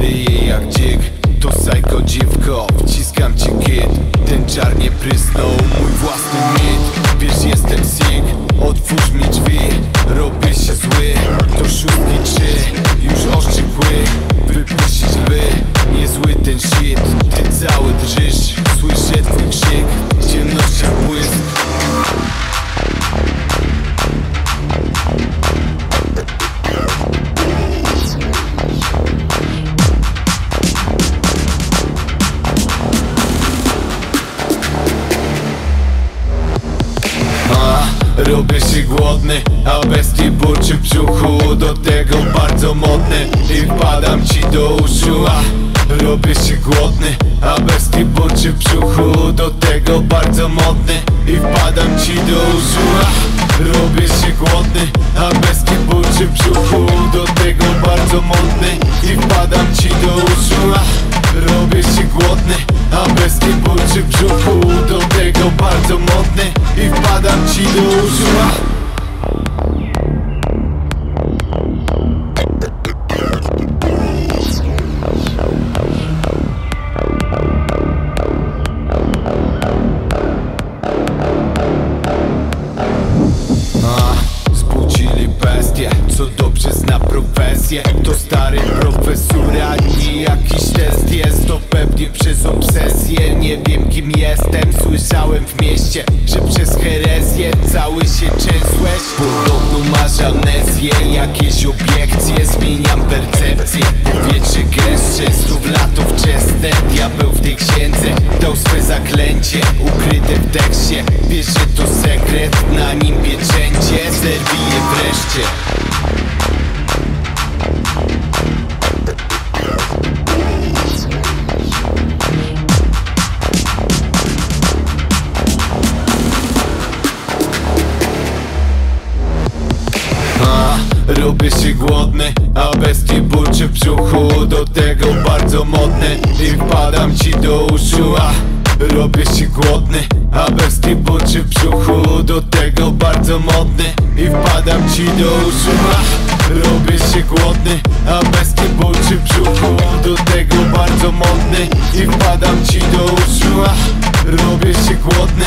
Ryje jak dzik To psycho dziwko. Wciskam ci kit Ten czarnie prysnął. Mój własny robię się głodny A bestii burczy w brzuchu Do tego bardzo modny. I wpadam ci do uszu a, Robię się głodny A bestii burczy w brzuchu Do tego bardzo modny. I wpadam ci do uszu a, Robię się głodny A bestii burczy w brzuchu Do tego bardzo modny. I wpadam ci do uszu a, głodny A bestii burczy w brzuchu. Do tego bardzo modny I wpadam ci do uszu. Co dobrze zna profesję. To stary profesor, przez obsesję, nie wiem kim jestem. Słyszałem w mieście, że przez herezję cały się częsłeś Podobno masz amnezję, jakieś obiekcje Zmieniam percepcję, powietrze gęstsze Znów lato wczesne, diabeł w tej księdze Dał swe zaklęcie, ukryte w tekście. Wiesz, że to sekret, na nim pieczęcie Robię się głodny, a bestii burczy w brzuchu Do tego bardzo modny. I wpadam ci do uszu a, Robię się głodny, a bestii burczy w brzuchu Do tego bardzo modny. I wpadam ci do uszu a, Robię się głodny, a bestii burczy w brzuchu Do tego bardzo modny. I wpadam ci do uszu a, Robię się głodny,